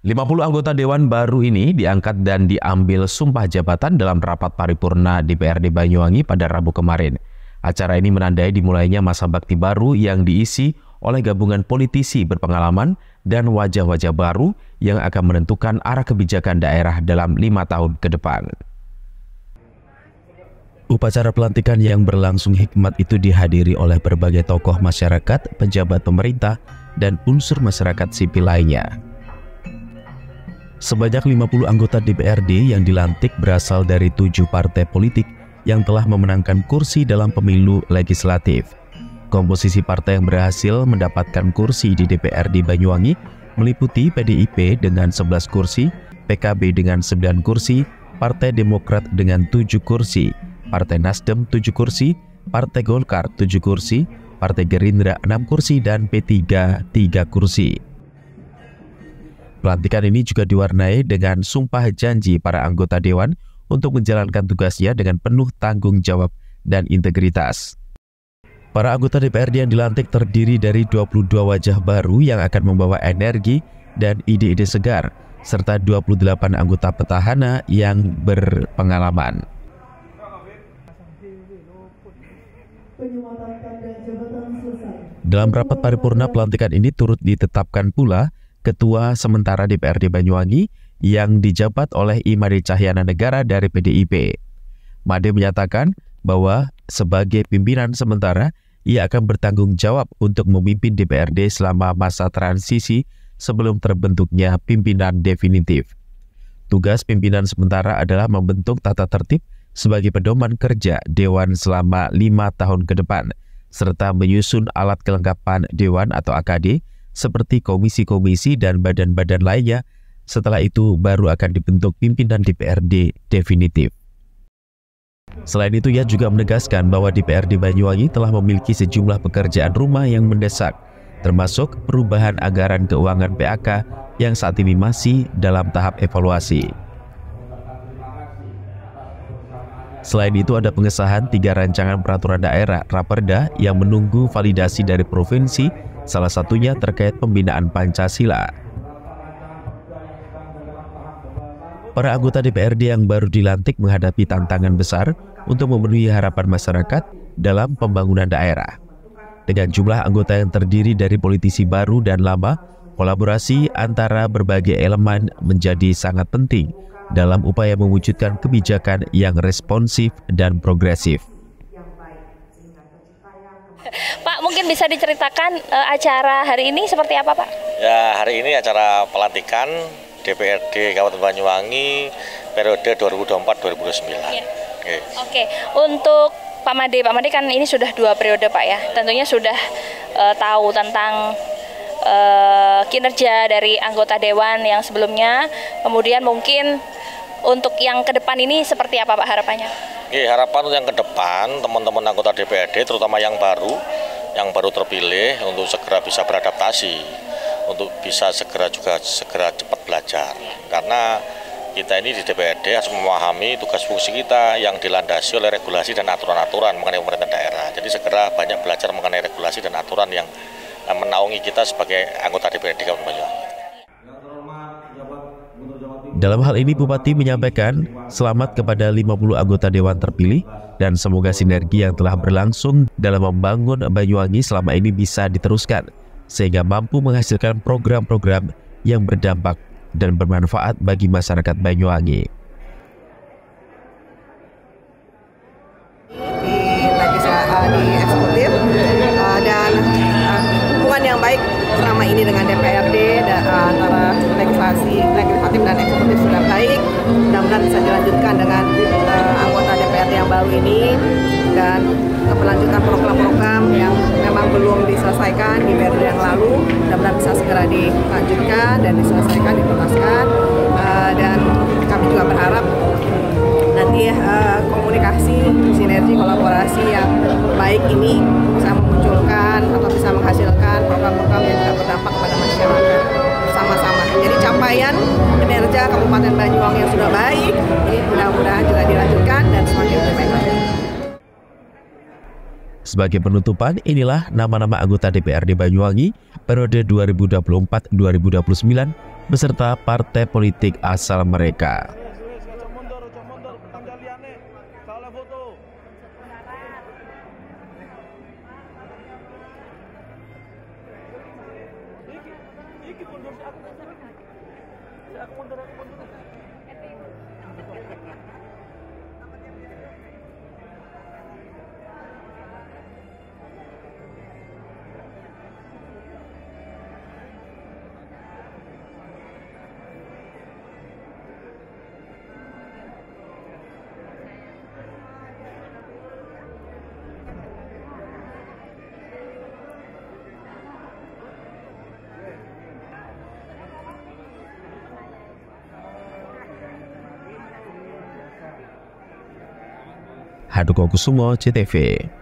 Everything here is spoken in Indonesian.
50 anggota dewan baru ini diangkat dan diambil sumpah jabatan dalam rapat paripurna DPRD Banyuwangi pada Rabu kemarin. Acara ini menandai dimulainya masa bakti baru yang diisi oleh gabungan politisi berpengalaman dan wajah-wajah baru yang akan menentukan arah kebijakan daerah dalam lima tahun ke depan. Upacara pelantikan yang berlangsung hikmat itu dihadiri oleh berbagai tokoh masyarakat, pejabat pemerintah, dan unsur masyarakat sipil lainnya. Sebanyak 50 anggota DPRD yang dilantik berasal dari tujuh partai politik yang telah memenangkan kursi dalam pemilu legislatif. Komposisi partai yang berhasil mendapatkan kursi di DPRD Banyuwangi meliputi PDIP dengan 11 kursi, PKB dengan 9 kursi, Partai Demokrat dengan 7 kursi, Partai Nasdem 7 kursi, Partai Golkar 7 kursi, Partai Gerindra 6 kursi, dan P3 3 kursi. Pelantikan ini juga diwarnai dengan sumpah janji para anggota dewan untuk menjalankan tugasnya dengan penuh tanggung jawab dan integritas. Para anggota DPRD yang dilantik terdiri dari 22 wajah baru yang akan membawa energi dan ide-ide segar, serta 28 anggota petahana yang berpengalaman. Dalam rapat paripurna pelantikan ini turut ditetapkan pula Ketua sementara DPRD Banyuwangi yang dijabat oleh Imade Cahyana Negara dari PDIP. Made menyatakan bahwa sebagai pimpinan sementara, ia akan bertanggung jawab untuk memimpin DPRD selama masa transisi sebelum terbentuknya pimpinan definitif. Tugas pimpinan sementara adalah membentuk tata tertib sebagai pedoman kerja Dewan selama lima tahun ke depan, serta menyusun alat kelengkapan Dewan atau AKD seperti komisi-komisi dan badan-badan lainnya. Setelah itu baru akan dibentuk pimpinan DPRD definitif. Selain itu, ia juga menegaskan bahwa DPRD Banyuwangi telah memiliki sejumlah pekerjaan rumah yang mendesak, termasuk perubahan anggaran keuangan PAK yang saat ini masih dalam tahap evaluasi. Selain itu ada pengesahan tiga rancangan peraturan daerah Raperda yang menunggu validasi dari provinsi salah satunya terkait pembinaan Pancasila. Para anggota DPRD yang baru dilantik menghadapi tantangan besar untuk memenuhi harapan masyarakat dalam pembangunan daerah. Dengan jumlah anggota yang terdiri dari politisi baru dan lama, kolaborasi antara berbagai elemen menjadi sangat penting dalam upaya mewujudkan kebijakan yang responsif dan progresif. Pak, mungkin bisa diceritakan uh, acara hari ini seperti apa, Pak? Ya, hari ini acara pelantikan DPRD Kabupaten Banyuwangi periode 2024-2029. Ya. Oke. Oke, untuk Pak Made, Pak Made kan ini sudah dua periode, Pak ya. Tentunya sudah uh, tahu tentang uh, kinerja dari anggota dewan yang sebelumnya. Kemudian mungkin untuk yang ke depan ini seperti apa Pak harapannya? Oke, harapan yang ke depan teman-teman anggota DPRD terutama yang baru yang baru terpilih untuk segera bisa beradaptasi untuk bisa segera juga segera cepat belajar karena kita ini di DPRD harus memahami tugas fungsi kita yang dilandasi oleh regulasi dan aturan-aturan mengenai pemerintah daerah. Jadi segera banyak belajar mengenai regulasi dan aturan yang menaungi kita sebagai anggota DPRD Kabupaten Banyuwangi. Dalam hal ini Bupati menyampaikan selamat kepada 50 anggota Dewan terpilih dan semoga sinergi yang telah berlangsung dalam membangun Banyuwangi selama ini bisa diteruskan sehingga mampu menghasilkan program-program yang berdampak dan bermanfaat bagi masyarakat Banyuwangi. Ini dengan DPRD dan antara legislasi legislatif dan eksekutif sudah baik. Mudah-mudahan bisa dilanjutkan dengan uh, anggota DPRD yang baru ini dan keberlanjutan program-program yang memang belum diselesaikan di periode yang lalu. Mudah-mudahan bisa segera dilanjutkan dan diselesaikan dituntaskan. Uh, dan kami juga berharap nanti uh, komunikasi sinergi kolaborasi yang baik ini Sebagai penutupan, inilah nama-nama anggota DPRD Banyuwangi periode 2024-2029 beserta partai politik asal mereka. Handoko Kusumo, CTV.